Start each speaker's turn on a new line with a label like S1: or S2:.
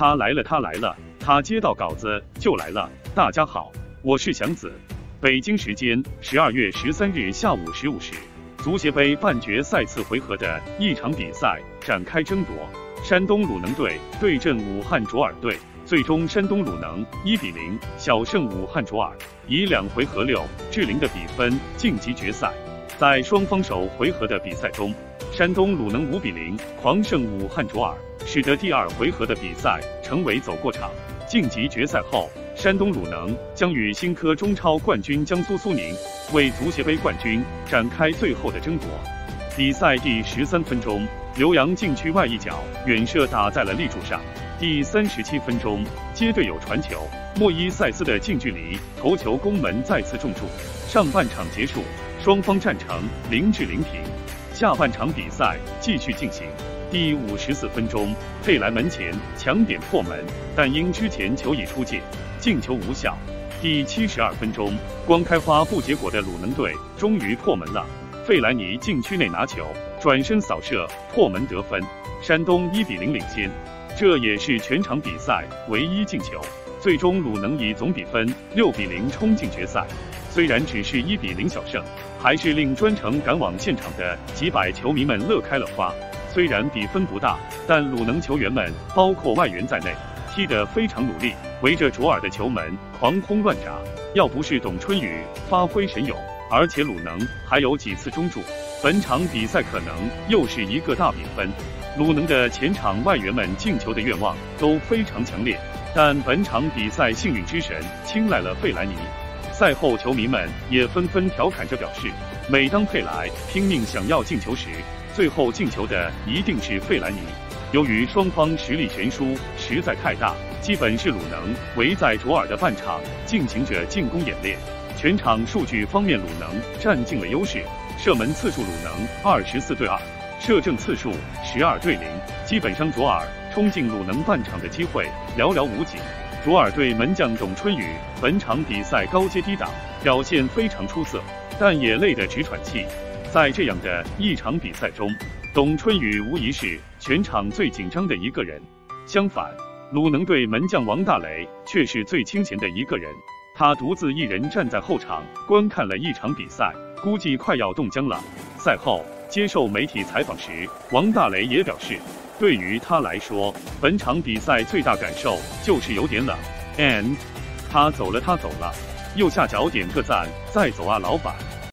S1: 他来了，他来了，他接到稿子就来了。大家好，我是祥子。北京时间十二月十三日下午十五时，足协杯半决赛次回合的一场比赛展开争夺。山东鲁能队对阵武汉卓尔队，最终山东鲁能一比零小胜武汉卓尔，以两回合六至零的比分晋级决赛。在双方首回合的比赛中，山东鲁能五比零狂胜武汉卓尔，使得第二回合的比赛成为走过场。晋级决赛后，山东鲁能将与新科中超冠军江苏苏宁为足协杯冠军展开最后的争夺。比赛第十三分钟，刘洋禁区外一脚远射打在了立柱上。第三十七分钟，接队友传球，莫伊塞斯的近距离头球攻门再次中柱。上半场结束，双方战成零至零平。下半场比赛继续进行。第五十四分钟，费莱门前抢点破门，但因之前球已出界，进球无效。第七十二分钟，光开花不结果的鲁能队终于破门了。费莱尼禁区内拿球，转身扫射破门得分，山东一比零领先。这也是全场比赛唯一进球。最终，鲁能以总比分六比零冲进决赛。虽然只是一比零小胜，还是令专程赶往现场的几百球迷们乐开了花。虽然比分不大，但鲁能球员们，包括外援在内，踢得非常努力，围着卓尔的球门狂轰乱炸。要不是董春雨发挥神勇，而且鲁能还有几次中柱，本场比赛可能又是一个大比分。鲁能的前场外援们进球的愿望都非常强烈，但本场比赛幸运之神青睐了费莱尼。赛后，球迷们也纷纷调侃着表示，每当佩莱拼命想要进球时，最后进球的一定是费兰尼。由于双方实力悬殊实在太大，基本是鲁能围在卓尔的半场进行着进攻演练。全场数据方面，鲁能占尽了优势，射门次数鲁能二十四对二，射正次数十二对零，基本上卓尔冲进鲁能半场的机会寥寥无几。卓尔队门将董春雨本场比赛高接低挡，表现非常出色，但也累得直喘气。在这样的一场比赛中，董春雨无疑是全场最紧张的一个人。相反，鲁能队门将王大雷却是最清闲的一个人。他独自一人站在后场观看了一场比赛，估计快要冻僵了。赛后接受媒体采访时，王大雷也表示。对于他来说，本场比赛最大感受就是有点冷。And，他走了，他走了。右下角点个赞，再走啊，老板。